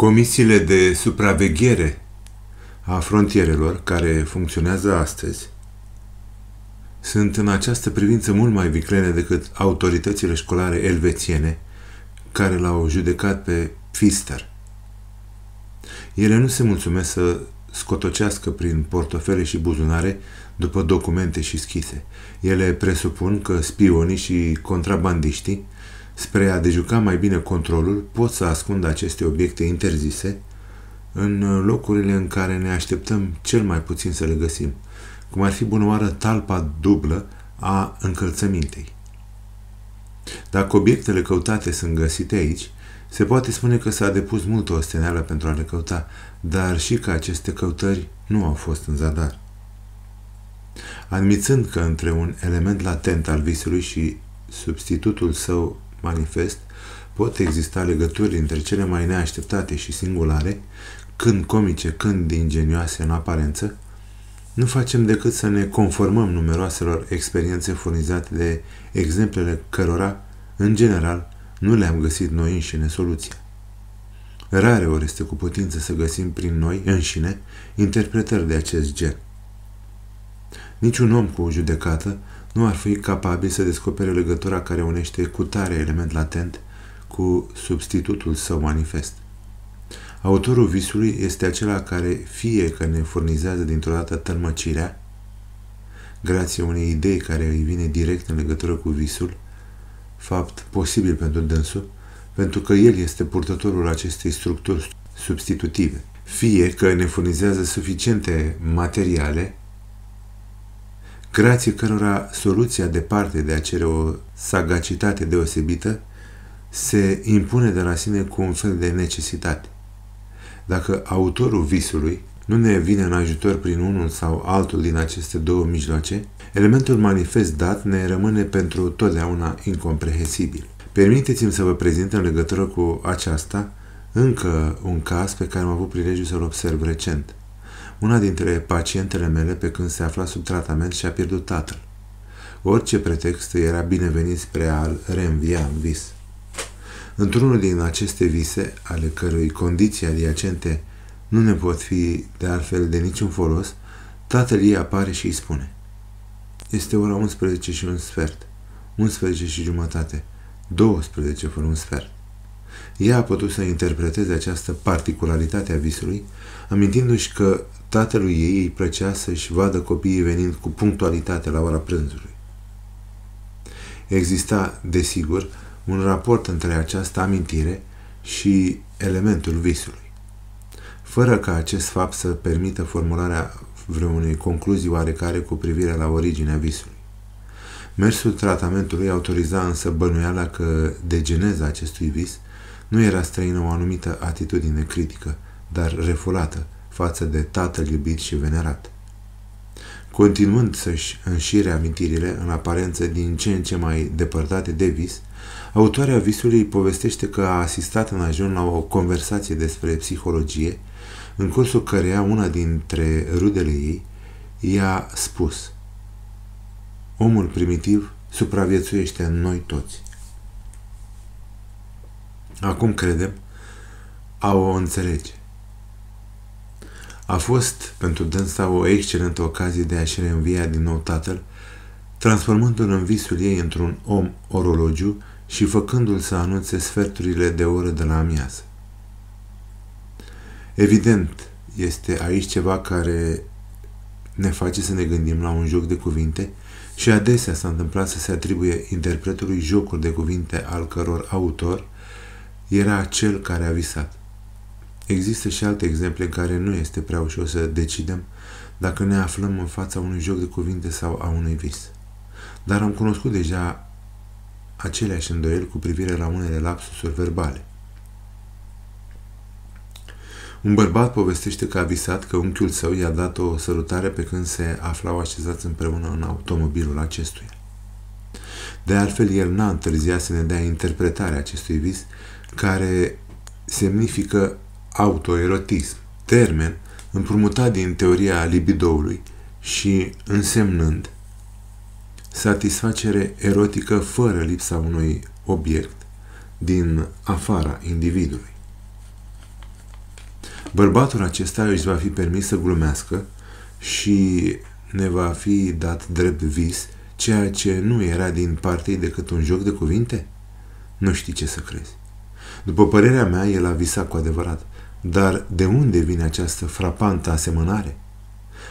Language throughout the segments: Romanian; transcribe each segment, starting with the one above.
Comisiile de supraveghere a frontierelor care funcționează astăzi sunt în această privință mult mai viclene decât autoritățile școlare elvețiene care l-au judecat pe Pfister. Ele nu se mulțumesc să scotocească prin portofele și buzunare după documente și schise. Ele presupun că spionii și contrabandiștii, spre a dejuca mai bine controlul, pot să ascundă aceste obiecte interzise în locurile în care ne așteptăm cel mai puțin să le găsim, cum ar fi bunoară talpa dublă a încălțămintei. Dacă obiectele căutate sunt găsite aici, se poate spune că s-a depus multă osteneală pentru a le căuta, dar și că aceste căutări nu au fost în zadar. Admițând că între un element latent al visului și substitutul său manifest pot exista legături între cele mai neașteptate și singulare, când comice, când ingenioase în aparență, nu facem decât să ne conformăm numeroaselor experiențe furnizate de exemplele cărora, în general, nu le-am găsit noi înșine soluția. Rare ori este cu putință să găsim prin noi înșine interpretări de acest gen. Niciun om cu o judecată nu ar fi capabil să descopere legătura care unește cu tare element latent cu substitutul său manifest. Autorul visului este acela care fie că ne furnizează dintr-o dată tălmăcirea, grație unei idei care îi vine direct în legătură cu visul, fapt posibil pentru dânsul, pentru că el este purtătorul acestei structuri substitutive, fie că ne furnizează suficiente materiale, grație cărora soluția departe de a cere o sagacitate deosebită se impune de la sine cu un fel de necesitate. Dacă autorul visului nu ne vine în ajutor prin unul sau altul din aceste două mijloace, elementul manifest dat ne rămâne pentru totdeauna incomprehensibil. Permiteți-mi să vă prezint în legătură cu aceasta încă un caz pe care am avut prilejul să-l observ recent. Una dintre pacientele mele, pe când se afla sub tratament, și-a pierdut tatăl. Orice pretext era binevenit spre a-l reînvia în vis. Într-unul din aceste vise, ale cărui condiții adiacente nu ne pot fi de altfel de niciun folos, tatăl ei apare și îi spune Este ora 11 și un sfert, 11 și jumătate, 12 fără un sfert. Ea a putut să interpreteze această particularitate a visului, amintindu-și că tatălui ei îi plăcea să-și vadă copiii venind cu punctualitate la ora prânzului. Exista, desigur, un raport între această amintire și elementul visului. Fără ca acest fapt să permită formularea vreunei concluzii oarecare cu privire la originea visului. Mersul tratamentului autoriza însă bănuiala că de geneza acestui vis nu era străină o anumită atitudine critică, dar refulată față de tatăl iubit și venerat. Continuând să-și înșire amintirile în aparență din ce în ce mai depărtate de vis, autoarea visului povestește că a asistat în ajun la o conversație despre psihologie, în cursul căreia una dintre rudele ei i-a spus Omul primitiv supraviețuiește în noi toți. Acum credem, a o înțelege. A fost pentru dânsa o excelentă ocazie de a-și reînvia din nou tatăl, transformându-l în visul ei într-un om orologiu și făcându-l să anunțe sferturile de oră de la amiază. Evident, este aici ceva care ne face să ne gândim la un joc de cuvinte și adesea s-a întâmplat să se atribuie interpretului jocuri de cuvinte al căror autor era cel care a visat. Există și alte exemple în care nu este prea ușor să decidem dacă ne aflăm în fața unui joc de cuvinte sau a unui vis. Dar am cunoscut deja aceleași îndoieli cu privire la unele lapsusuri verbale. Un bărbat povestește că a visat că unchiul său i-a dat o sărutare pe când se aflau așezați împreună în automobilul acestuia. De altfel, el n-a întârziat să ne dea interpretarea acestui vis, care semnifică autoerotism, termen împrumutat din teoria libidoului și însemnând satisfacere erotică fără lipsa unui obiect din afara individului. Bărbatul acesta își va fi permis să glumească și ne va fi dat drept vis ceea ce nu era din partea decât un joc de cuvinte? Nu știi ce să crezi. După părerea mea, el a visat cu adevărat. Dar de unde vine această frapantă asemănare?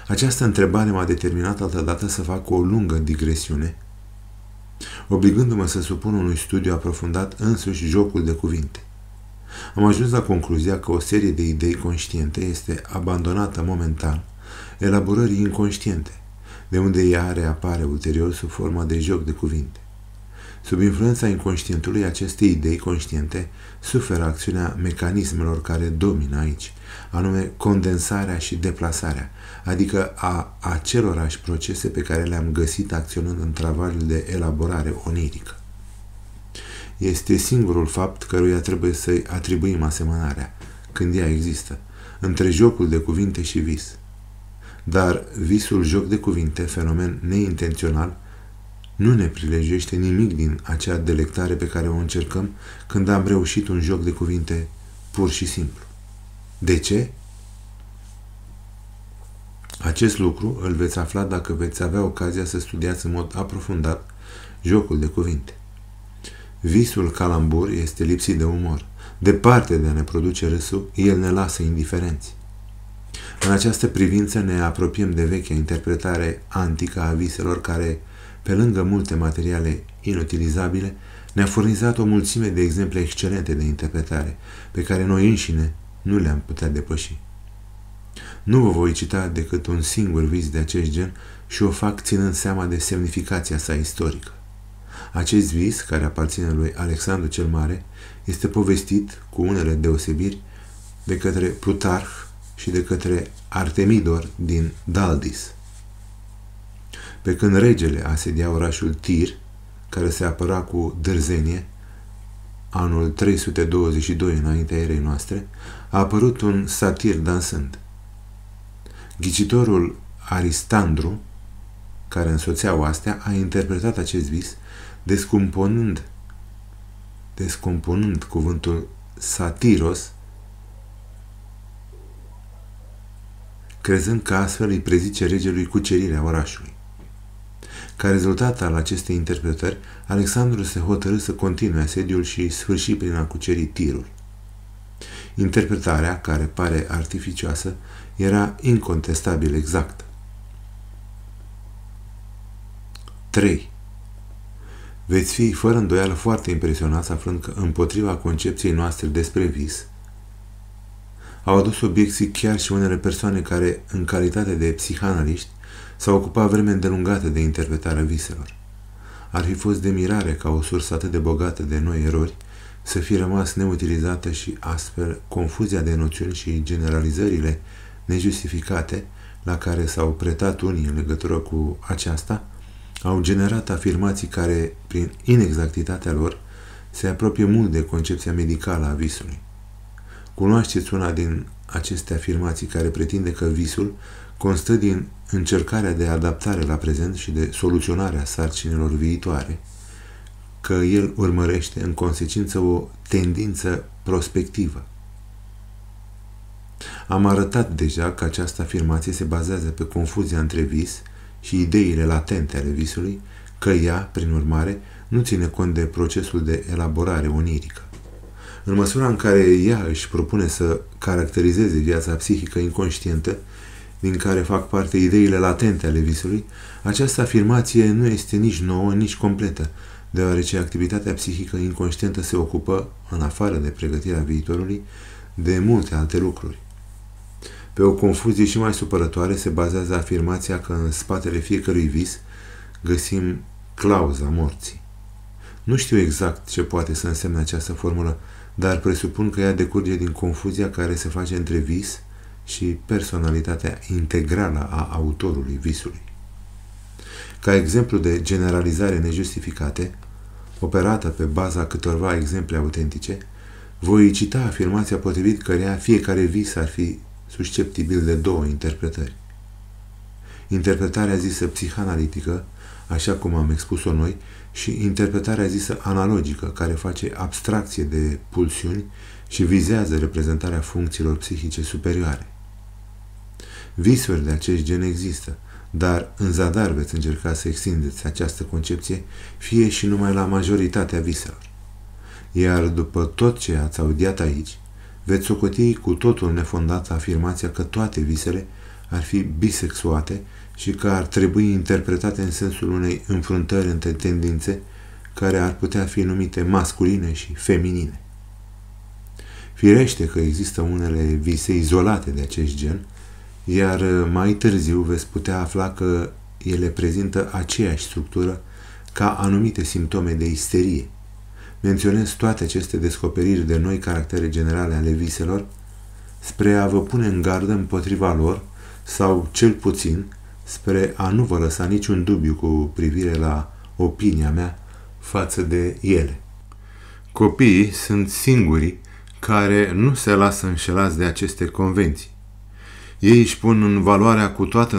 Această întrebare m-a determinat altădată să fac o lungă digresiune, obligându-mă să supun unui studiu aprofundat însuși jocul de cuvinte. Am ajuns la concluzia că o serie de idei conștiente este abandonată momentan elaborării inconștiente, de unde ea reapare ulterior sub forma de joc de cuvinte. Sub influența inconștientului, aceste idei conștiente suferă acțiunea mecanismelor care domină aici, anume condensarea și deplasarea, adică a acelorași procese pe care le-am găsit acționând în travaliul de elaborare onirică. Este singurul fapt căruia trebuie să-i atribuim asemănarea, când ea există, între jocul de cuvinte și vis. Dar visul joc de cuvinte, fenomen neintențional, nu ne prilejește nimic din acea delectare pe care o încercăm când am reușit un joc de cuvinte pur și simplu. De ce? Acest lucru îl veți afla dacă veți avea ocazia să studiați în mod aprofundat jocul de cuvinte. Visul calambur este lipsit de umor. Departe de a ne produce râsul, el ne lasă indiferenți. În această privință ne apropiem de vechea interpretare antică a viselor care, pe lângă multe materiale inutilizabile, ne-a furnizat o mulțime de exemple excelente de interpretare, pe care noi înșine nu le-am putea depăși. Nu vă voi cita decât un singur vis de acest gen și o fac ținând seama de semnificația sa istorică. Acest vis, care aparține lui Alexandru cel Mare, este povestit cu unele deosebiri de către Plutarh și de către Artemidor din Daldis. Pe când regele asedia orașul Tir, care se apăra cu dârzenie, anul 322 înaintea erei noastre, a apărut un satir dansând. Ghicitorul Aristandru, care însoțea oastea, a interpretat acest vis, descompunând, descompunând cuvântul satiros, crezând că astfel îi prezice regelui cucerirea orașului. Ca rezultat al acestei interpretări, Alexandru se hotărâ să continue asediul și sfârși prin a cuceri tirul. Interpretarea, care pare artificioasă, era incontestabil exactă. 3. Veți fi fără îndoială foarte impresionați aflând că împotriva concepției noastre despre vis au adus obiecții chiar și unele persoane care, în calitate de psihanaliști, s-au ocupat vreme îndelungată de interpretarea viselor. Ar fi fost de mirare ca o sursă atât de bogată de noi erori să fi rămas neutilizată și astfel confuzia de noțiuni și generalizările nejustificate la care s-au pretat unii în legătură cu aceasta, au generat afirmații care, prin inexactitatea lor, se apropie mult de concepția medicală a visului. Cunoașteți una din aceste afirmații care pretinde că visul constă din încercarea de adaptare la prezent și de soluționarea sarcinilor viitoare, că el urmărește în consecință o tendință prospectivă. Am arătat deja că această afirmație se bazează pe confuzia între vis și ideile latente ale visului, că ea, prin urmare, nu ține cont de procesul de elaborare onirică. În măsura în care ea își propune să caracterizeze viața psihică inconștientă, din care fac parte ideile latente ale visului, această afirmație nu este nici nouă, nici completă, deoarece activitatea psihică inconștientă se ocupă, în afară de pregătirea viitorului, de multe alte lucruri. Pe o confuzie și mai supărătoare se bazează afirmația că în spatele fiecărui vis găsim clauza morții. Nu știu exact ce poate să însemne această formulă, dar presupun că ea decurge din confuzia care se face între vis și personalitatea integrală a autorului visului. Ca exemplu de generalizare nejustificate, operată pe baza câtorva exemple autentice, voi cita afirmația potrivit căreia fiecare vis ar fi susceptibil de două interpretări. Interpretarea zisă psihanalitică, așa cum am expus-o noi, și interpretarea zisă analogică, care face abstracție de pulsiuni și vizează reprezentarea funcțiilor psihice superioare. Visuri de acest gen există, dar în zadar veți încerca să extindeți această concepție fie și numai la majoritatea viselor. Iar după tot ce ați audiat aici, veți socoti cu totul nefondată afirmația că toate visele ar fi bisexuate și că ar trebui interpretate în sensul unei înfruntări între tendințe care ar putea fi numite masculine și feminine. Firește că există unele vise izolate de acest gen, iar mai târziu veți putea afla că ele prezintă aceeași structură ca anumite simptome de isterie. Menționez toate aceste descoperiri de noi caractere generale ale viselor spre a vă pune în gardă împotriva lor sau, cel puțin, spre a nu vă lăsa niciun dubiu cu privire la opinia mea față de ele. Copiii sunt singurii care nu se lasă înșelați de aceste convenții. Ei își pun în valoarea cu toată